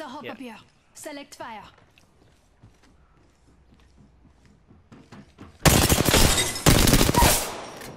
Got a hop Yeah. up here. Select fire.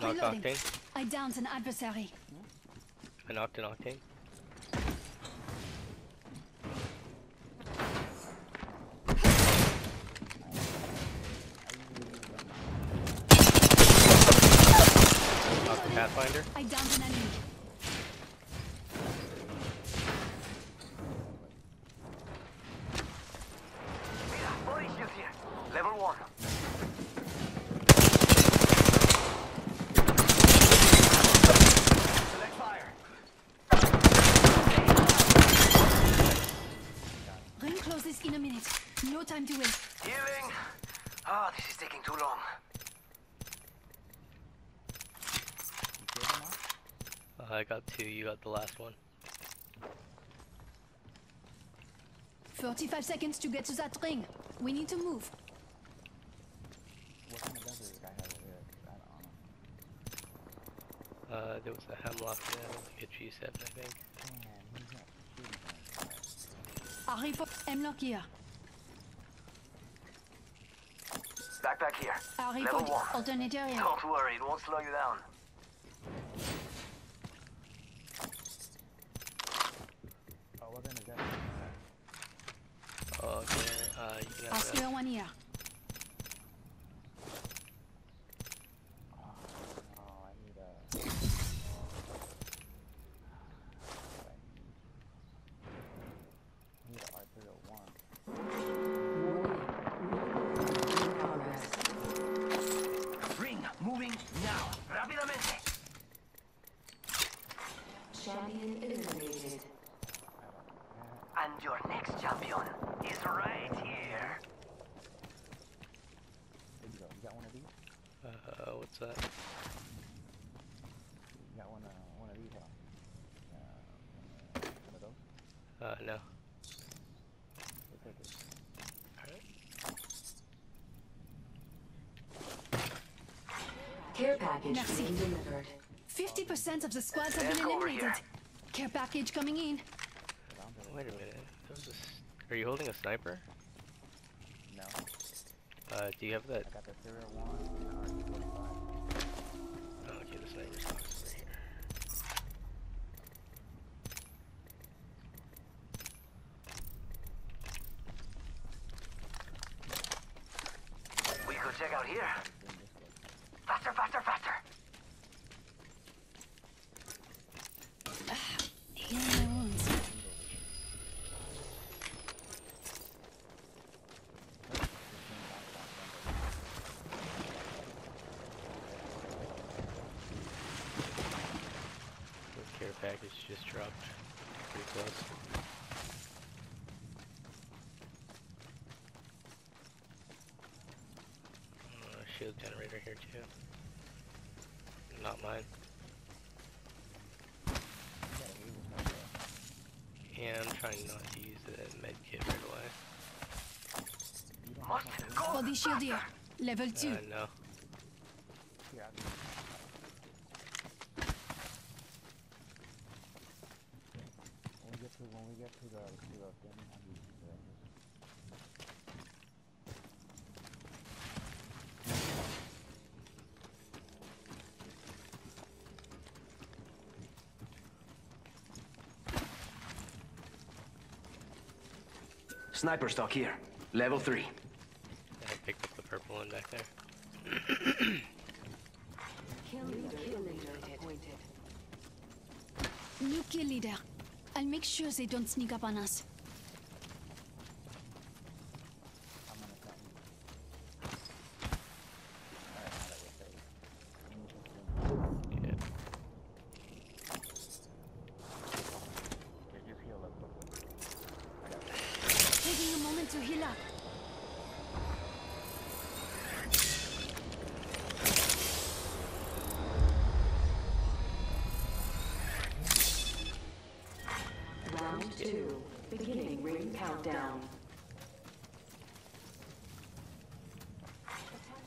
Knocked Octane. I downed an adversary. I knocked an Octane. Pathfinder. I downed an enemy. Mira, body shield here. Level one. Select fire. Ring closes in a minute. No time to wait. Healing. Ah, this is taking too long. I got two, you got the last one. 45 seconds to get to that ring. We need to move. What kind of guns does this guy have over here? 'Cause I don't know. Uh, there was a Hemlok and like a G7, I think. Man, he's not shooting. I report Hemlok here. Backpack here. I Level report one. alternate area. Don't worry, it won't slow you down. Oh, what gun is that? Oh, okay. Uh, you can I have that. swear one here. Oh, I need a. I need a R301. Ring, moving now. Rápidamente. Champion eliminated. And your next champion is right here. There you go. You got one of these? Uh, what's that? You got one, uh, one of these, huh? Uh, one, uh, one of those? Uh, no. We'll take it. Care package Merci. being delivered. 50% of the squads have been Let's go over eliminated. Care package coming in. But I'm gonna- Wait a minute. There was a s Are you holding a sniper? No. Uh, do you have that? I got the serial one and the R245. Oh, okay, the sniper's box over here. We could check out here. Faster, faster, faster. Healing my wounds. The care package just dropped pretty close. Uh, shield generator here too. Not mine. Yeah, I'm trying not to use the med kit right away. Must go Body shield here. Level 2. Uh, no. Here, I'll do When we get to when we get to the to the thing, I'll use the Sniper stock here. Level three. I picked up the purple one back there. Kill leader eliminated. Appointed. New kill leader. I'll make sure they don't sneak up on us.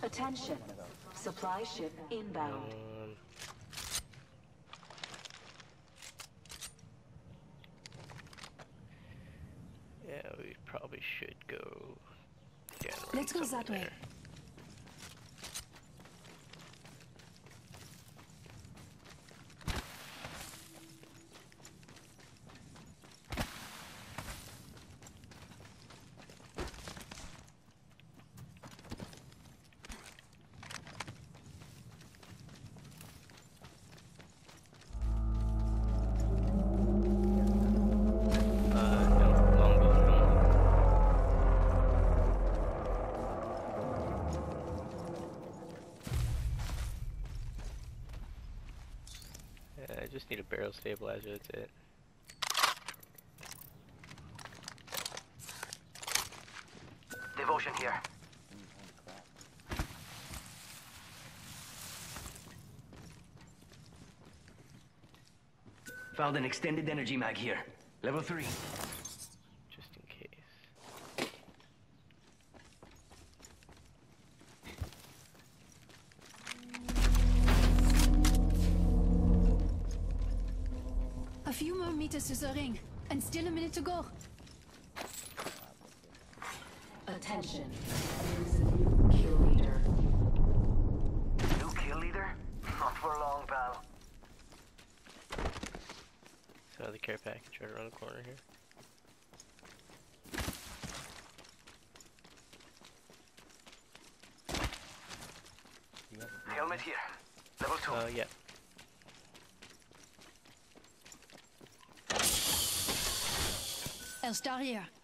Attention. Supply ship inbound. Yeah, we probably should go down. Let's go that way. somewhere. Just need a barrel stabilizer, that's it. Devotion here. Found an extended energy mag here. Level 3. And still a minute to go. Attention. There is a new kill leader. New kill leader? Not for long, pal. So the care package right around the corner here. Do you have a Helmet here. Level 2. Uh, yeah. I'll start here.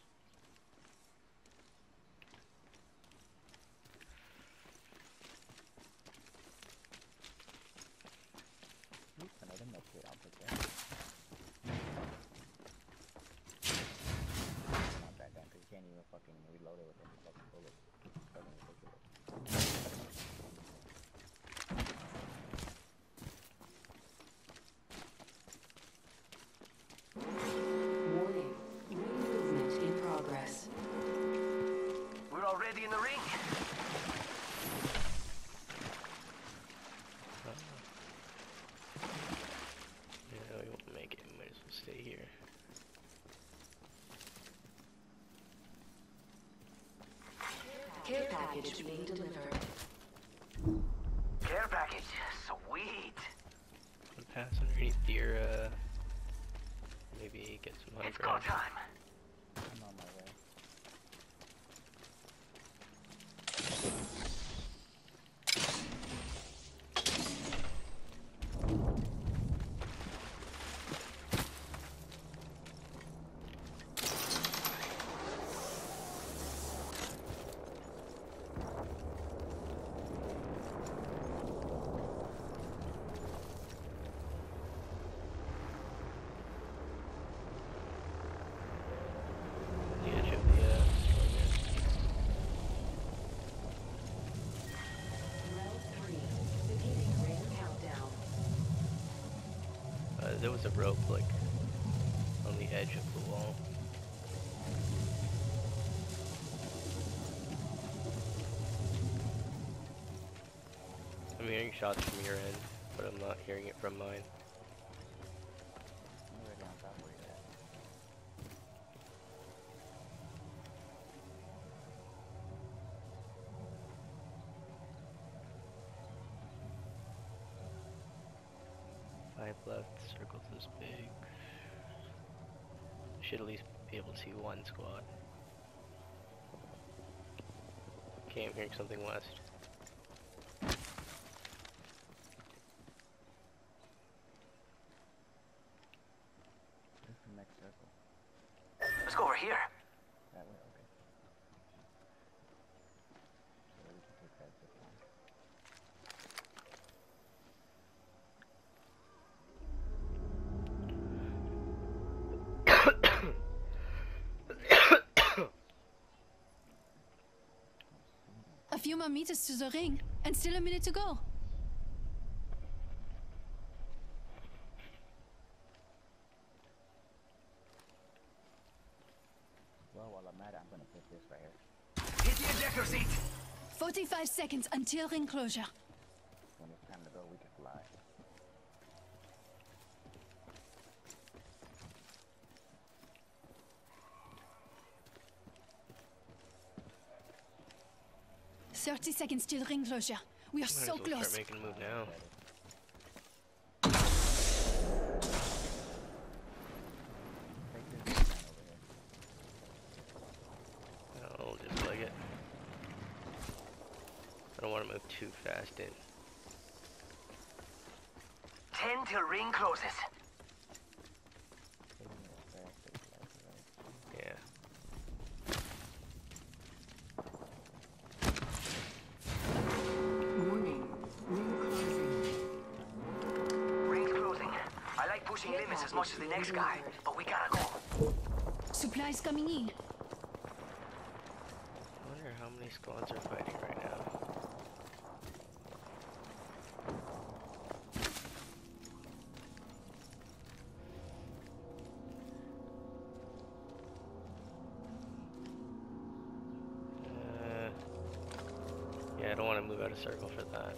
Package being delivered. Care package. Sweet. I'll pass underneath your, uh, maybe get some high It's go time. I'm on my way. The edge of the, uh, storm Round three. Beginning ring countdown. There. Was a rope, like, on the edge of the wall. I'm hearing shots from your end, but I'm not hearing it from mine. I'm Should at least be able to see one squad. I'm hearing something west. Where's the next circle? Let's go over here. That way, okay. So we can take that zip line. A few more meters to the ring, and still a minute to go. Well, while I'm at it, I'm gonna put this right here. Hit the ejector seat. 45 seconds until ring closure. When it's time to go, we can fly. 30 seconds till ring closure. We are Might so well close. start making a move now. Take this man over. I'll just leg it. I don't want to move too fast in. Ten till ring closes. Much as the next guy, but we gotta go. Supplies coming in. I wonder how many squads are fighting right now. Uh, yeah, I don't want to move out of circle for that.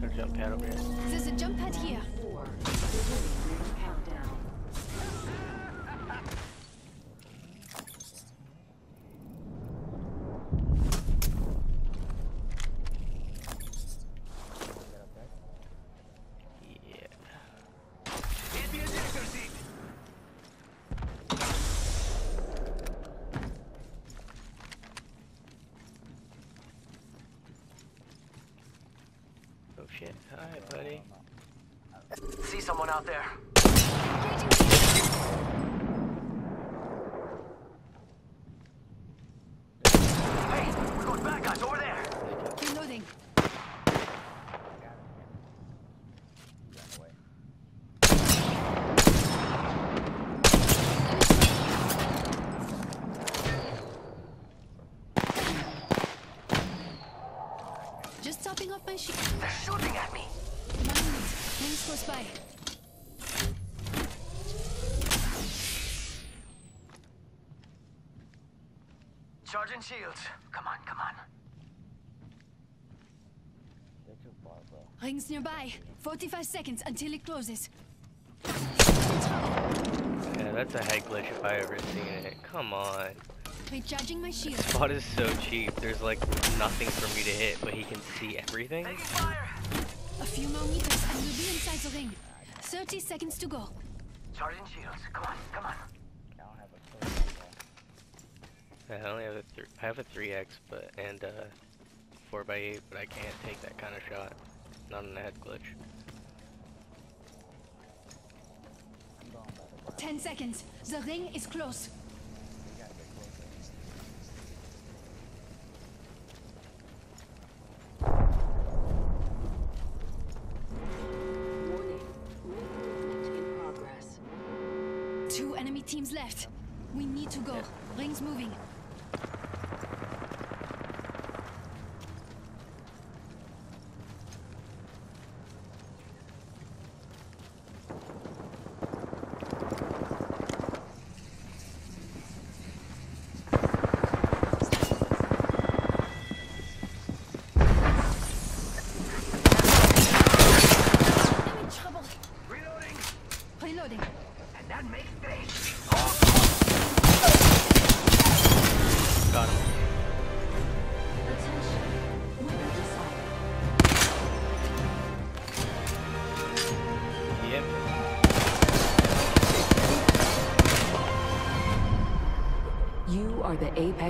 Got a jump pad over here. There's a jump pad here. Four. Beginning ring countdown. Get up there. Yeah. Hit the ejector seat. Oh shit. Hi, buddy. See someone out there. Hey, we're going back, guys. Over there. Reloading. Got him. He's on the way. Just topping off my shield. They're shooting at me. One minute. Rings close by. Charging shields. Come on, come on. They're too far, bro. Rings nearby. 45 seconds until it closes. Yeah, that's a head glitch if I ever seen it. Come on. Recharging my shield. Spot is so cheap. There's like nothing for me to hit, but he can see everything. A few more meters and we'll be inside the ring. 30 seconds to go. Charging shields. Come on, come on. I don't have a clue. like that. I only have a th I have a 3x, but and uh 4x8, but I can't take that kind of shot. Not on a head glitch. I'm going by the bar. 10 seconds. The ring is close.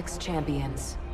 Apex Champions.